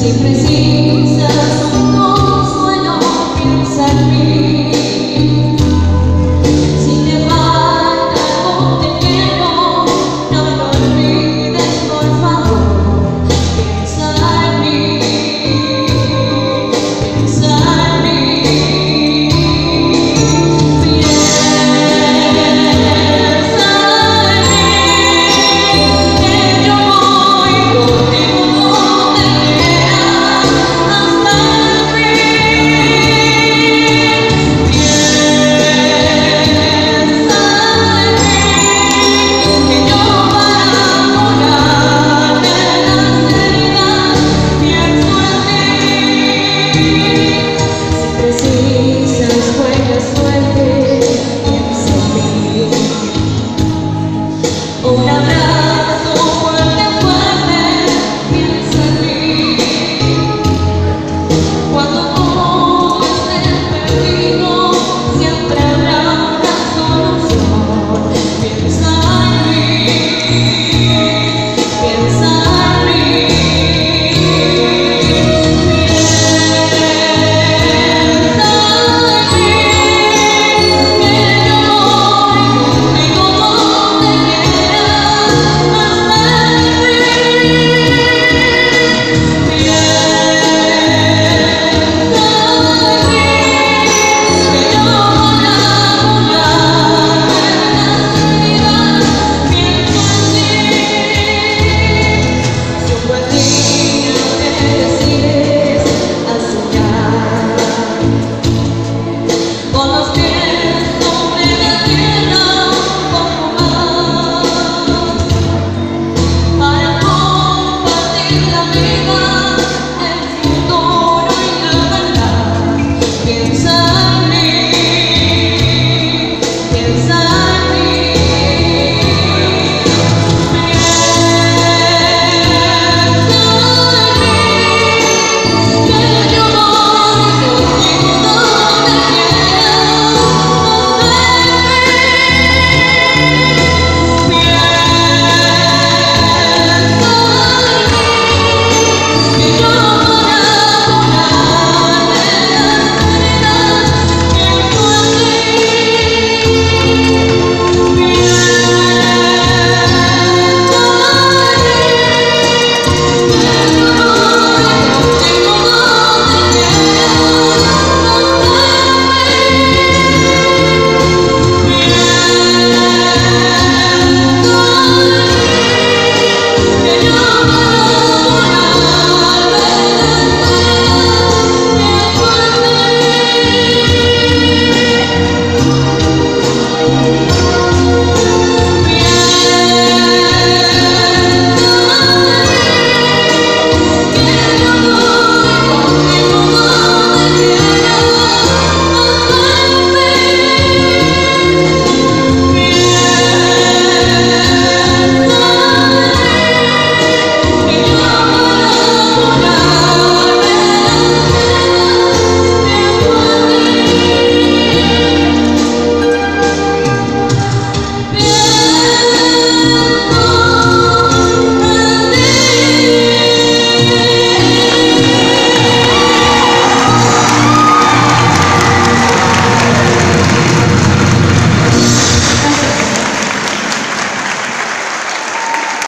siempre sin saber.